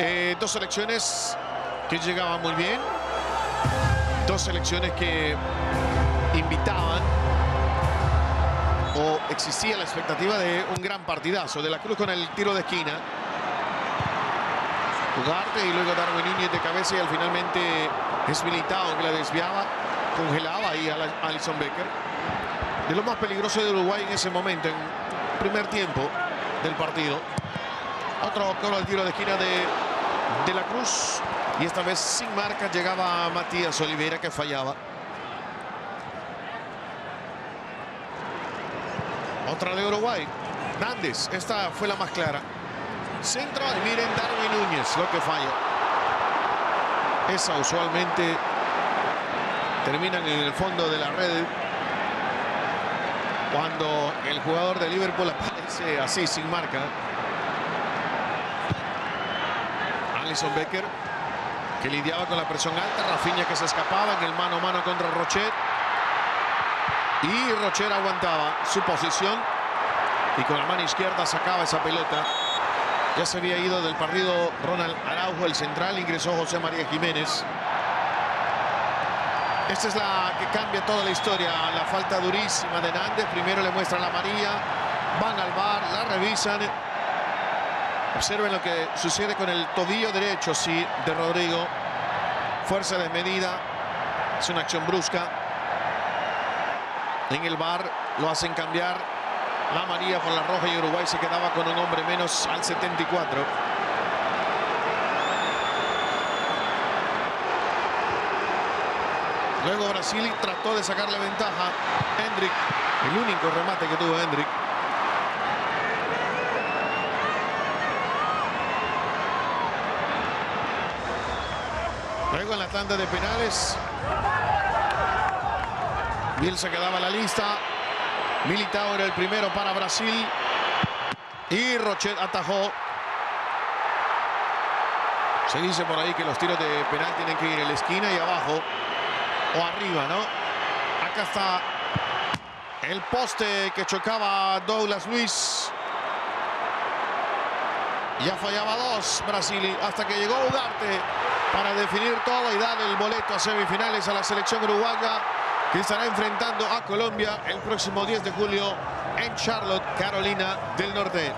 Eh, dos selecciones que llegaban muy bien. Dos selecciones que invitaban o existía la expectativa de un gran partidazo. De la Cruz con el tiro de esquina. Ugarte y luego Darwin Núñez de cabeza y al finalmente es que la desviaba, congelaba ahí a Alison Becker. De lo más peligroso de Uruguay en ese momento, en primer tiempo del partido. Otro con el tiro de esquina de, de la Cruz. Y esta vez sin marca llegaba Matías Oliveira que fallaba. Otra de Uruguay. Nández. Esta fue la más clara. Centro. Y miren Darwin Núñez lo que falla. Esa usualmente terminan en el fondo de la red. Cuando el jugador de Liverpool aparece así sin marca. Alison Becker que lidiaba con la presión alta. Rafinha que se escapaba en el mano a mano contra Rochet. Y Rocher aguantaba su posición y con la mano izquierda sacaba esa pelota. Ya se había ido del partido Ronald Araujo, el central, ingresó José María Jiménez. Esta es la que cambia toda la historia, la falta durísima de Nández. Primero le muestran la María, van al bar, la revisan. Observen lo que sucede con el tobillo derecho, sí, de Rodrigo. Fuerza desmedida, es una acción brusca en el bar. Lo hacen cambiar la María por la roja y Uruguay se quedaba con un hombre menos al 74. Luego Brasil trató de sacarle ventaja. Hendrik, el único remate que tuvo Hendrik. Luego en la tanda de penales se quedaba la lista. Militao era el primero para Brasil. Y Rochet atajó. Se dice por ahí que los tiros de penal tienen que ir en la esquina y abajo. O arriba, ¿no? Acá está el poste que chocaba Douglas Luis. Ya fallaba dos Brasil hasta que llegó Ugarte para definir todo y dar el boleto a semifinales a la selección uruguaya que estará enfrentando a Colombia el próximo 10 de julio en Charlotte, Carolina del Norte.